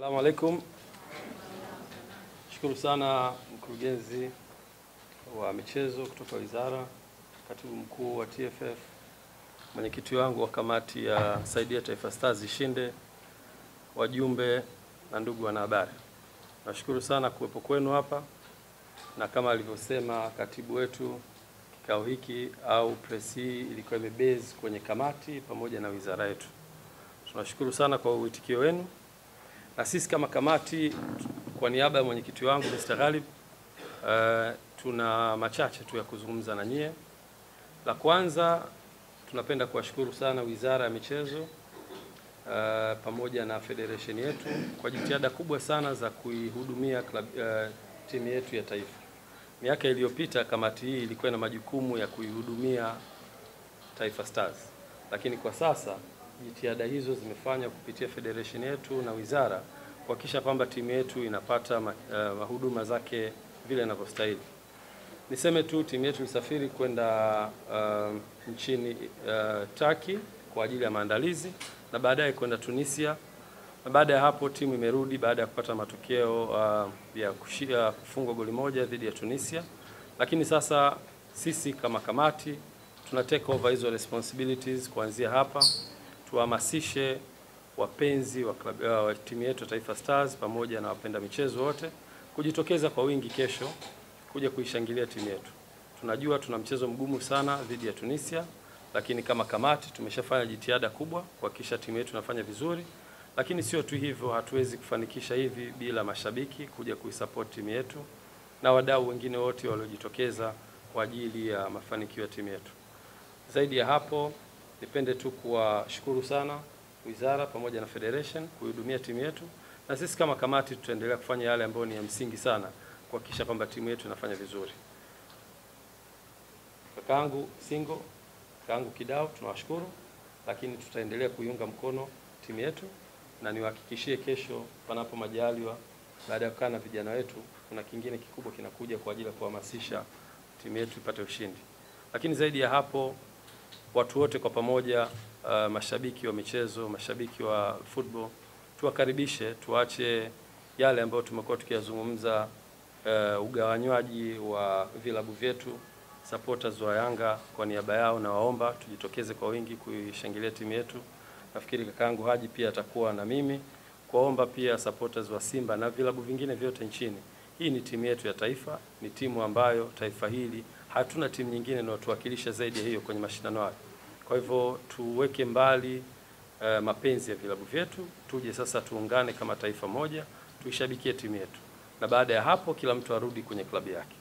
Asalamu alaikum. Shukuru sana mkurugenzi wa michezo kutoka wizara, katibu mkuu wa TFF, mwenyekiti wangu wa kamati ya Saidia Taifa Stars ishinde, wajumbe na ndugu wanahabari. Nashukuru sana kuwepo kwenu hapa, na kama alivyosema katibu wetu, kikao hiki au press hii ilikuwa imebase kwenye kamati pamoja na wizara yetu. Tunashukuru sana kwa uitikio wenu, na sisi kama kamati, kwa niaba ya mwenyekiti wangu Mr. Ghalib, uh, tuna machache tu ya kuzungumza na nyie. La kwanza tunapenda kuwashukuru sana Wizara ya Michezo uh, pamoja na federation yetu kwa jitihada kubwa sana za kuihudumia uh, timu yetu ya taifa. Miaka iliyopita kamati hii ilikuwa na majukumu ya kuihudumia Taifa Stars, lakini kwa sasa jitihada hizo zimefanya kupitia federation yetu na wizara kuhakikisha kwamba timu yetu inapata uh, huduma zake vile inavyostahili. Niseme tu timu yetu ilisafiri kwenda uh, nchini uh, Turkey kwa ajili ya maandalizi na baadaye kwenda Tunisia, na baada ya hapo timu imerudi baada ya kupata matokeo uh, ya kushia kufungwa goli moja dhidi ya Tunisia, lakini sasa sisi kama kamati tuna take over hizo responsibilities kuanzia hapa, tuhamasishe wapenzi wa, klabu uh, wa timu yetu ya Taifa Stars pamoja na wapenda michezo wote kujitokeza kwa wingi kesho kuja kuishangilia timu yetu. Tunajua tuna mchezo mgumu sana dhidi ya Tunisia, lakini kama kamati tumeshafanya jitihada kubwa kuhakikisha timu yetu inafanya vizuri, lakini sio tu hivyo, hatuwezi kufanikisha hivi bila mashabiki kuja kuisupport timu yetu na wadau wengine wote waliojitokeza kwa ajili ya mafanikio ya timu yetu. Zaidi ya hapo, nipende tu kuwashukuru sana wizara pamoja na federation kuihudumia timu yetu, na sisi kama kamati tutaendelea kufanya yale ambayo ni ya msingi sana kuhakikisha kwamba timu yetu inafanya vizuri. Kakaangu Singo, kakaangu Kidao, tunawashukuru, lakini tutaendelea kuiunga mkono timu yetu, na niwahakikishie kesho, panapo majaliwa, baada ya kukaa na vijana wetu, kuna kingine kikubwa kinakuja kwa ajili ya kuhamasisha timu yetu ipate ushindi. Lakini zaidi ya hapo, watu wote kwa pamoja, uh, mashabiki wa michezo, mashabiki wa football, tuwakaribishe, tuache yale ambayo tumekuwa tukiyazungumza Uh, ugawanywaji wa vilabu vyetu. Supporters wa Yanga kwa niaba yao nawaomba tujitokeze kwa wingi kuishangilia timu yetu. Nafikiri kakaangu Haji pia atakuwa na mimi kuwaomba pia supporters wa Simba na vilabu vingine vyote nchini. Hii ni timu yetu ya taifa, ni timu ambayo taifa hili hatuna timu nyingine inayotuwakilisha zaidi ya hiyo kwenye mashindano hayo. Kwa hivyo tuweke mbali uh, mapenzi ya vilabu vyetu, tuje sasa tuungane kama taifa moja, tuishabikie timu yetu na baada ya hapo kila mtu arudi kwenye klabu yake.